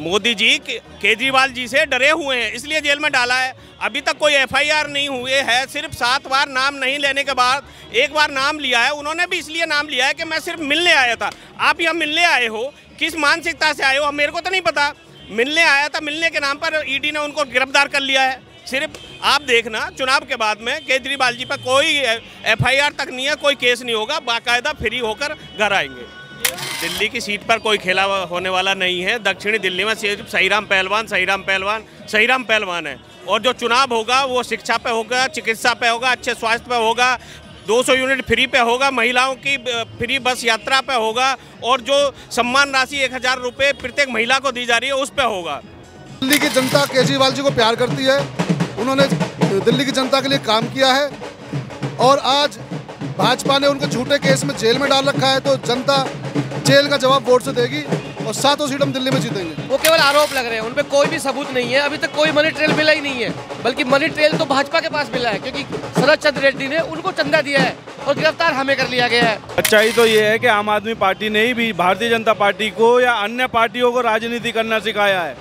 मोदी जी केजरीवाल जी से डरे हुए हैं, इसलिए जेल में डाला है। अभी तक कोई एफआईआर नहीं हुए है, सिर्फ़ सात बार नाम नहीं लेने के बाद एक बार नाम लिया है। उन्होंने भी इसलिए नाम लिया है कि मैं सिर्फ़ मिलने आया था। आप यहाँ मिलने आए हो, किस मानसिकता से आए हो मेरे को तो नहीं पता। मिलने आया था, मिलने के नाम पर ईडी ने उनको गिरफ़्तार कर लिया है। सिर्फ़ आप देखना, चुनाव के बाद में केजरीवाल जी पर कोई एफआईआर तक नहीं है, कोई केस नहीं होगा, बाकायदा फ्री होकर घर आएँगे। दिल्ली की सीट पर कोई खेला होने वाला नहीं है। दक्षिणी दिल्ली में सिर्फ़ सहीराम पहलवान सहीराम पहलवान सहीराम पहलवान है। और जो चुनाव होगा, वो शिक्षा पे होगा, चिकित्सा पे होगा, अच्छे स्वास्थ्य पे होगा 200 यूनिट फ्री पे होगा, महिलाओं की फ्री बस यात्रा पे होगा, और जो सम्मान राशि एक हज़ार रुपये प्रत्येक महिला को दी जा रही है, उस पर होगा। दिल्ली की जनता केजरीवाल जी को प्यार करती है। उन्होंने दिल्ली की जनता के लिए काम किया है। और आज भाजपा ने उनको झूठे केस में जेल में डाल रखा है तो जनता जेल का जवाब वोट से देगी और सातों सीट हम दिल्ली में जीतेंगे। वो केवल आरोप लग रहे हैं उनपे कोई भी सबूत नहीं है। अभी तक कोई मनी ट्रेल मिला ही नहीं है बल्कि मनी ट्रेल तो भाजपा के पास मिला है क्योंकि शरद चंद्र रेड्डी ने उनको चंदा दिया है और गिरफ़्तार हमें कर लिया गया है। सच्चाई तो ये है कि आम आदमी पार्टी ने ही भी भारतीय जनता पार्टी को या अन्य पार्टियों को राजनीति करना सिखाया है।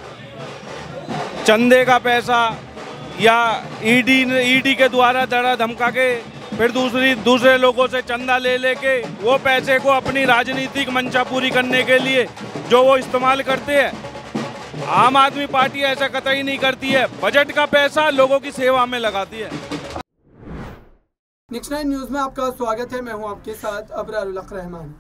चंदे का पैसा या ईडी ईडी के द्वारा दड़ा धमका के फिर दूसरी, दूसरे लोगों से चंदा ले लेके, वो पैसे को अपनी राजनीतिक मंशा पूरी करने के लिए जो वो इस्तेमाल करते हैं। आम आदमी पार्टी ऐसा कतई नहीं करती है। बजट का पैसा लोगों की सेवा में लगाती है। नेक्स्ट नाइन न्यूज़ में आपका स्वागत है। मैं हूँ आपके साथ अबरार रहमान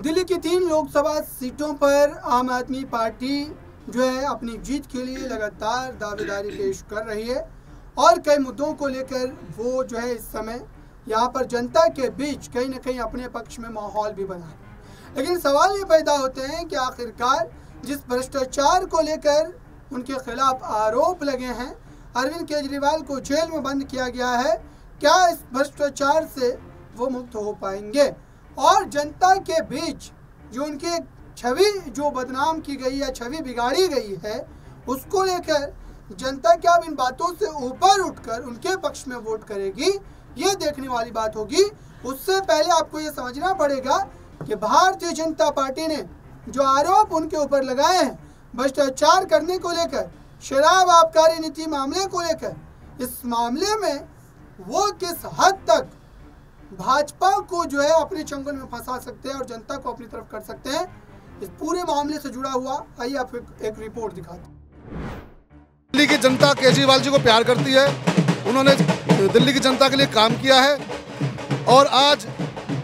दिल्ली की तीन लोकसभा सीटों पर आम आदमी पार्टी जो है अपनी जीत के लिए लगातार दावेदारी पेश कर रही है और कई मुद्दों को लेकर वो जो है इस समय यहाँ पर जनता के बीच कहीं ना कहीं अपने पक्ष में माहौल भी बना लेकिन सवाल ये पैदा होते हैं कि आखिरकार जिस भ्रष्टाचार को लेकर उनके खिलाफ आरोप लगे हैं, अरविंद केजरीवाल को जेल में बंद किया गया है, क्या इस भ्रष्टाचार से वो मुक्त हो पाएँगे? और जनता के बीच जो उनके छवि, जो बदनाम की गई है, छवि बिगाड़ी गई है, उसको लेकर जनता क्या इन बातों से ऊपर उठकर उनके पक्ष में वोट करेगी? ये देखने वाली बात होगी, उससे पहले आपको ये समझना पड़ेगा कि भारतीय जनता पार्टी ने जो आरोप उनके ऊपर लगाए हैं, भ्रष्टाचार करने को लेकर, शराब आबकारी नीति मामले को लेकर, इस मामले में वो किस हद तक भाजपा को जो है अपने चंगुल में फंसा सकते हैं और जनता को अपनी तरफ़ कर सकते हैं, इस पूरे मामले से जुड़ा हुआ, आइए आपको एक रिपोर्ट दिखाते दिल्ली की जनता केजरीवाल जी को प्यार करती है। उन्होंने दिल्ली की जनता के लिए काम किया है और आज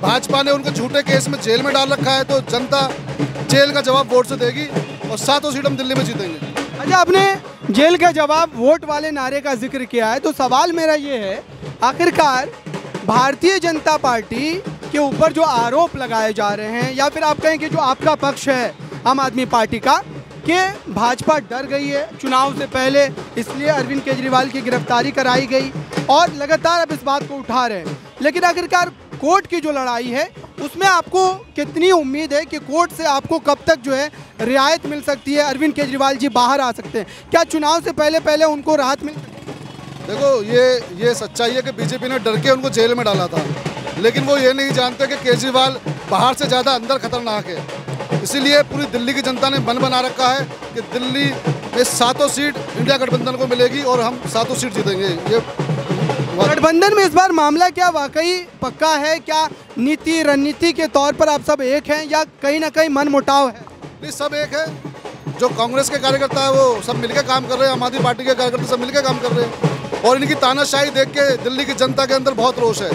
भाजपा ने उनको झूठे केस में जेल में डाल रखा है तो जनता जेल का जवाब वोट से देगी और सातों सीट हम दिल्ली में जीतेंगे। अच्छा आपने जेल का जवाब वोट वाले नारे का ज़िक्र किया है तो सवाल मेरा ये है, आखिरकार भारतीय जनता पार्टी के ऊपर जो आरोप लगाए जा रहे हैं, या फिर आप कहें कि जो आपका पक्ष है आम आदमी पार्टी का कि भाजपा डर गई है चुनाव से पहले, इसलिए अरविंद केजरीवाल की गिरफ्तारी कराई गई और लगातार अब इस बात को उठा रहे हैं। लेकिन आखिरकार कोर्ट की जो लड़ाई है, उसमें आपको कितनी उम्मीद है कि कोर्ट से आपको कब तक जो है रियायत मिल सकती है? अरविंद केजरीवाल जी बाहर आ सकते हैं। क्या चुनाव से पहले पहले उनको राहत मिल देखो, ये ये सच्चाई है कि बीजेपी ने डर के उनको जेल में डाला था। लेकिन वो ये नहीं जानते कि केजरीवाल बाहर से ज़्यादा अंदर खतरनाक है। इसीलिए पूरी दिल्ली की जनता ने मन बना रखा है कि दिल्ली में सातों सीट इंडिया गठबंधन को मिलेगी और हम सातों सीट जीतेंगे। ये गठबंधन में इस बार मामला क्या वाकई पक्का है? क्या नीति रणनीति के तौर पर आप सब एक हैं या कहीं ना कहीं मन मुटाव है? नहीं सब एक है। जो कांग्रेस के कार्यकर्ता है वो सब मिलकर काम कर रहे हैं आम आदमी पार्टी के कार्यकर्ता सब मिलकर काम कर रहे हैं। और इनकी तानाशाही देख के दिल्ली की जनता के अंदर बहुत रोष है।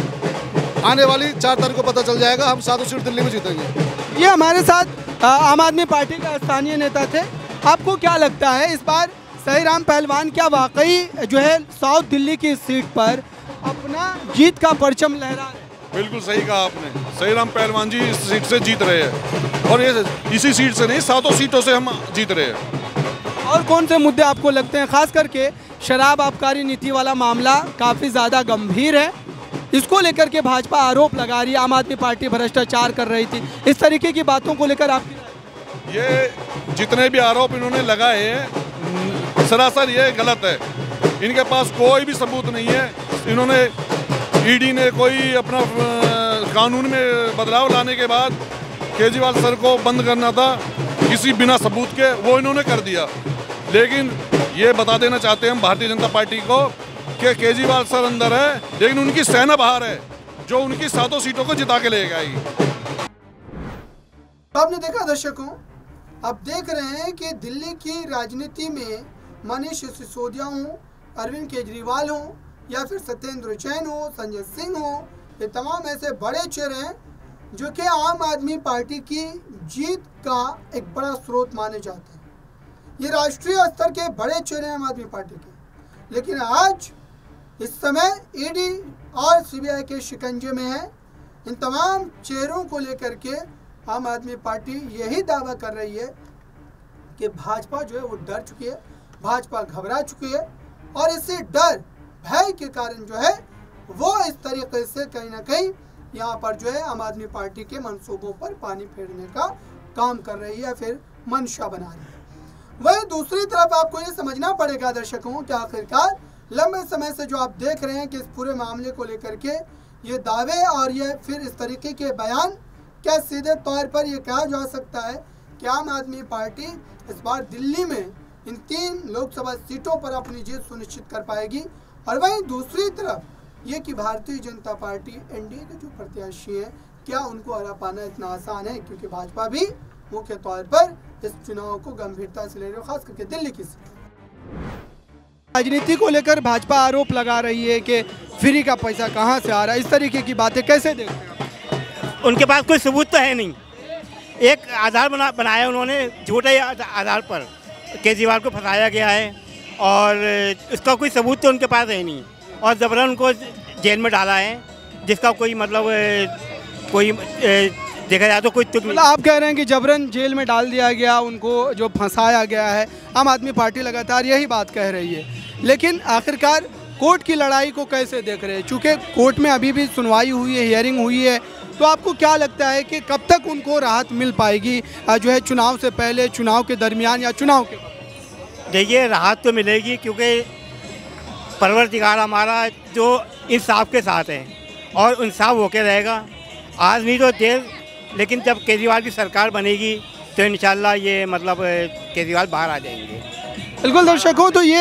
आने वाली चार तारीख को पता चल जाएगा हम सातों सीट दिल्ली में जीतेंगे। ये हमारे साथ आम आदमी पार्टी का स्थानीय नेता थे। आपको क्या लगता है इस बार सही राम पहलवान क्या वाकई जो है साउथ दिल्ली की सीट पर अपना जीत का परचम लहरा रहे बिल्कुल सही कहा आपने। सही राम पहलवान जी इस सीट से जीत रहे हैं। और ये इसी सीट से नहीं सातों सीटों से हम जीत रहे हैं। और कौन से मुद्दे आपको लगते हैं? खास करके शराब आबकारी नीति वाला मामला काफ़ी ज़्यादा गंभीर है। इसको लेकर के भाजपा आरोप लगा रही है। आम आदमी पार्टी भ्रष्टाचार कर रही थी। इस तरीके की बातों को लेकर आप ये जितने भी आरोप इन्होंने लगाए हैं, सरासर ये गलत है। इनके पास कोई भी सबूत नहीं है। इन्होंने ईडी ने कोई अपना कानून में बदलाव लाने के बाद केजरीवाल सर को बंद करना था, किसी बिना सबूत के, वो इन्होंने कर दिया। लेकिन ये बता देना चाहते हैं हम भारतीय जनता पार्टी को कि केजरीवाल सर अंदर है, लेकिन उनकी सेना बाहर है, जो उनकी सातों सीटों को जिता के ले तो आपने देखा दर्शकों अब देख रहे हैं कि दिल्ली की राजनीति में मनीष सिसोदिया हो, अरविंद केजरीवाल हो, या फिर सत्येंद्र जैन हो, संजय सिंह हो, ये तमाम ऐसे बड़े चेहरे हैं, जो कि आम आदमी पार्टी की जीत का एक बड़ा स्रोत माने जाते हैं। ये राष्ट्रीय स्तर के बड़े चेहरे हैं आम आदमी पार्टी के। लेकिन आज इस समय ईडी और सीबीआई के शिकंजे में है। इन तमाम चेहरों को लेकर के आम आदमी पार्टी यही दावा कर रही है कि भाजपा जो है वो डर चुकी है, भाजपा घबरा चुकी है और इसी डर, भय के कारण जो है वो इस तरीके से कहीं ना कहीं यहाँ पर जो है आम आदमी पार्टी के मंसूबों पर पानी फेरने का काम कर रही है, फिर मंशा बना रही है। वही दूसरी तरफ़ आपको ये समझना पड़ेगा दर्शकों कि आखिरकार लंबे समय से जो आप देख रहे हैं कि इस पूरे मामले को लेकर के ये दावे और ये फिर इस तरीके के बयान क्या सीधे तौर पर ये कहा जा सकता है कि आम आदमी पार्टी इस बार दिल्ली में इन तीन लोकसभा सीटों पर अपनी जीत सुनिश्चित कर पाएगी। और वहीं दूसरी तरफ़ ये कि भारतीय जनता पार्टी एनडीए के जो प्रत्याशी हैं, क्या उनको हरा पाना इतना आसान है? क्योंकि भाजपा भी मुख्य तौर पर इस चुनाव को गंभीरता से ले रही है खास करके दिल्ली की सीट। राजनीति को लेकर भाजपा आरोप लगा रही है कि फ्री का पैसा कहाँ से आ रहा है? इस तरीके की बातें कैसे देखते हैं उनके पास कोई सबूत तो है नहीं। एक आधार बना बनाया उन्होंने झूठे आधार पर केजरीवाल को फंसाया गया है और इसका कोई सबूत तो उनके पास है नहीं। और जबरन उनको जेल में डाला है जिसका कोई मतलब कोई देखा जाए तो कोई तुक मतलब आप कह रहे हैं कि जबरन जेल में डाल दिया गया उनको जो फंसाया गया है आम आदमी पार्टी लगातार यही बात कह रही है। लेकिन आखिरकार कोर्ट की लड़ाई को कैसे देख रहे हैं? चूँकि कोर्ट में अभी भी सुनवाई हुई है हियरिंग हुई है तो आपको क्या लगता है कि कब तक उनको राहत मिल पाएगी जो है चुनाव से पहले, चुनाव के दरमियान या चुनाव के देखिए, राहत तो मिलेगी क्योंकि परवरदिगार हमारा जो इंसाफ के साथ है और इंसाफ होके रहेगा। आज नहीं तो देर, लेकिन जब केजरीवाल की सरकार बनेगी तो इंशाल्लाह ये मतलब केजरीवाल बाहर आ जाएँगे। बिल्कुल दर्शकों तो ये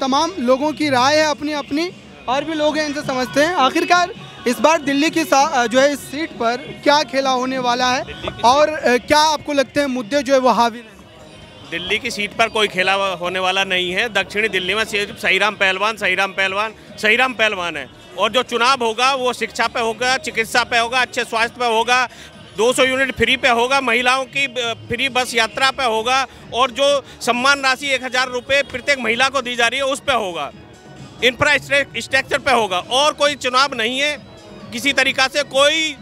तमाम लोगों की राय है अपनी अपनी और भी लोग हैं इनसे समझते हैं। आखिरकार इस बार दिल्ली की जो है इस सीट पर क्या खेला होने वाला है और क्या आपको लगते हैं मुद्दे जो है वो हावी दिल्ली की सीट पर कोई खेला होने वाला नहीं है। दक्षिणी दिल्ली में सिर्फ़ सहीराम पहलवान सहीराम पहलवान सहीराम पहलवान है। और जो चुनाव होगा वो शिक्षा पे होगा चिकित्सा पे होगा अच्छे स्वास्थ्य पे होगा 200 यूनिट फ्री पे होगा महिलाओं की फ्री बस यात्रा पे होगा और जो सम्मान राशि एक हज़ार रुपये प्रत्येक महिला को दी जा रही है उस पे होगा। इंफ्रास्ट्रक्चर पे होगा। और कोई चुनाव नहीं है किसी तरीका से कोई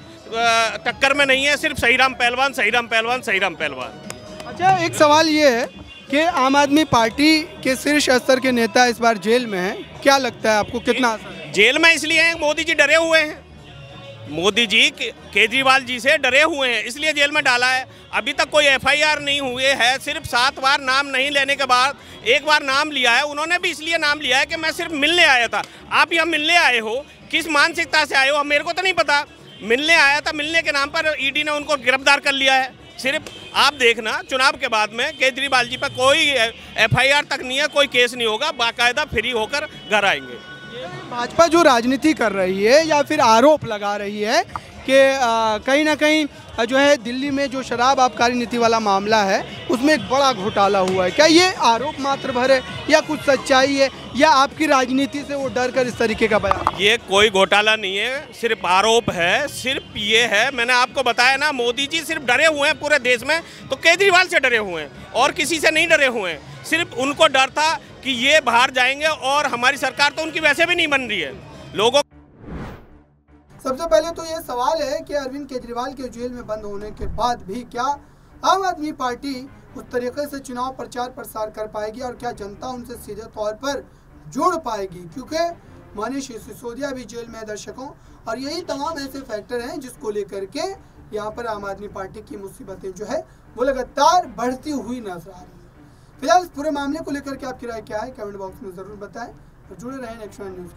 टक्कर में नहीं है सिर्फ़ सहीराम पहलवान सहीराम पहलवान सहीराम पहलवान। अच्छा एक सवाल ये है कि आम आदमी पार्टी के शीर्ष स्तर के नेता इस बार जेल में हैं क्या लगता है आपको कितना जेल में इसलिए हैं मोदी जी डरे हुए हैं। मोदी जी केजरीवाल जी से डरे हुए हैं, इसलिए जेल में डाला है। अभी तक कोई एफआईआर नहीं हुए है, सिर्फ़ सात बार नाम नहीं लेने के बाद एक बार नाम लिया है। उन्होंने भी इसलिए नाम लिया है कि मैं सिर्फ़ मिलने आया था। आप यहाँ मिलने आए हो, किस मानसिकता से आए हो मेरे को तो नहीं पता। मिलने आया था, मिलने के नाम पर ईडी ने उनको गिरफ़्तार कर लिया है। सिर्फ़ आप देखना, चुनाव के बाद में केजरीवाल जी पर कोई एफआईआर तक नहीं है, कोई केस नहीं होगा, बाकायदा फ्री होकर घर आएँगे। भाजपा जो राजनीति कर रही है या फिर आरोप लगा रही है कि कहीं ना कहीं जो है दिल्ली में जो शराब आबकारी नीति वाला मामला है, उसमें एक बड़ा घोटाला हुआ है। क्या ये आरोप मात्र भर है या कुछ सच्चाई है या आपकी राजनीति से वो डर कर इस तरीके का बयान? ये कोई घोटाला नहीं है, सिर्फ़ आरोप है, सिर्फ़ ये है। मैंने आपको बताया ना, मोदी जी सिर्फ़ डरे हुए हैं पूरे देश में तो केजरीवाल से डरे हुए हैं और किसी से नहीं डरे हुए हैं। सिर्फ़ उनको डर था कि ये बाहर जाएँगे और हमारी सरकार तो उनकी वैसे भी नहीं बन रही है। लोगों सबसे पहले तो ये सवाल है कि अरविंद केजरीवाल के जेल में बंद होने के बाद भी क्या आम आदमी पार्टी उस तरीके से चुनाव प्रचार प्रसार कर पाएगी और क्या जनता उनसे सीधे तौर पर जुड़ पाएगी? क्योंकि मनीष सिसोदिया भी जेल में दर्शकों, और यही तमाम ऐसे फैक्टर हैं जिसको लेकर के यहाँ पर आम आदमी पार्टी की मुसीबतें जो है वो लगातार बढ़ती हुई नज़र आ रही फ़िलहाल इस पूरे मामले को लेकर के आपकी राय क्या है कमेंट बॉक्स में ज़रूर बताएँ और जुड़े रहें नेक्स्ट न्यूज़